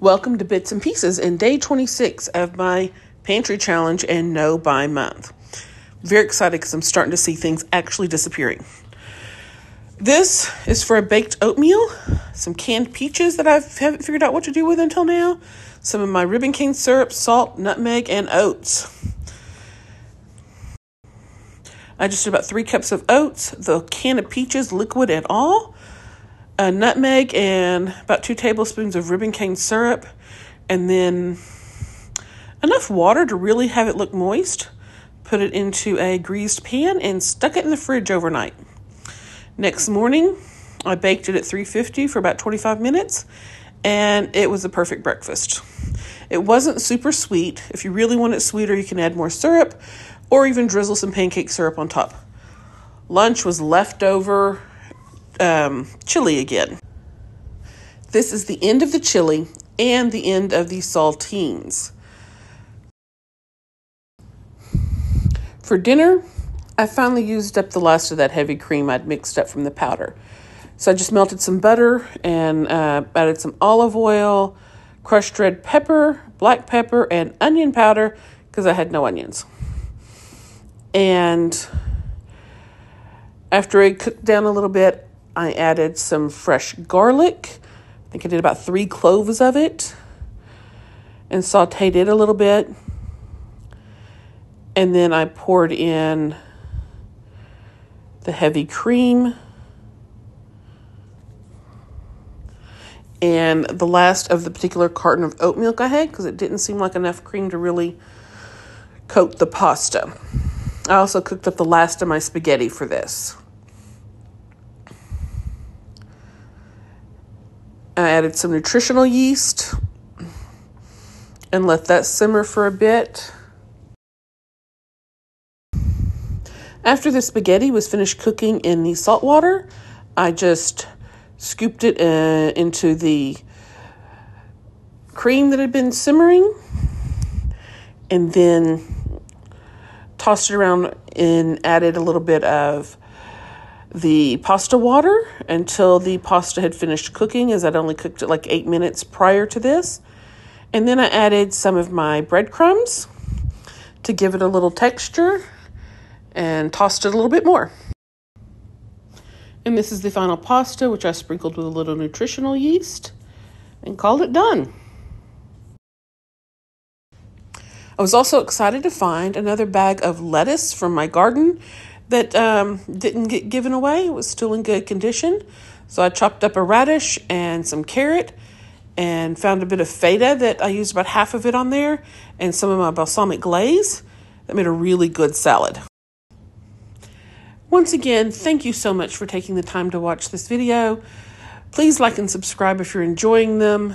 Welcome to Bits and Pieces and day 26 of my pantry challenge and no buy month. Very excited because I'm starting to see things actually disappearing. This is for a baked oatmeal, some canned peaches that I haven't figured out what to do with until now, some of my ribbon cane syrup, salt, nutmeg, and oats. I just did about three cups of oats, the can of peaches, liquid and all a nutmeg and about two tablespoons of ribbon cane syrup, and then enough water to really have it look moist. Put it into a greased pan and stuck it in the fridge overnight. Next morning, I baked it at 350 for about 25 minutes, and it was a perfect breakfast. It wasn't super sweet. If you really want it sweeter, you can add more syrup or even drizzle some pancake syrup on top. Lunch was leftover um, chili again. This is the end of the chili and the end of the saltines. For dinner, I finally used up the last of that heavy cream I'd mixed up from the powder. So I just melted some butter and uh, added some olive oil, crushed red pepper, black pepper, and onion powder because I had no onions. And after it cooked down a little bit, I added some fresh garlic. I think I did about three cloves of it and sauteed it a little bit. And then I poured in the heavy cream. And the last of the particular carton of oat milk I had because it didn't seem like enough cream to really coat the pasta. I also cooked up the last of my spaghetti for this. I added some nutritional yeast and let that simmer for a bit. After the spaghetti was finished cooking in the salt water, I just scooped it uh, into the cream that had been simmering and then tossed it around and added a little bit of the pasta water until the pasta had finished cooking, as I'd only cooked it like eight minutes prior to this. And then I added some of my breadcrumbs to give it a little texture and tossed it a little bit more. And this is the final pasta, which I sprinkled with a little nutritional yeast and called it done. I was also excited to find another bag of lettuce from my garden that um, didn't get given away. It was still in good condition. So I chopped up a radish and some carrot and found a bit of feta that I used about half of it on there and some of my balsamic glaze. That made a really good salad. Once again, thank you so much for taking the time to watch this video. Please like and subscribe if you're enjoying them.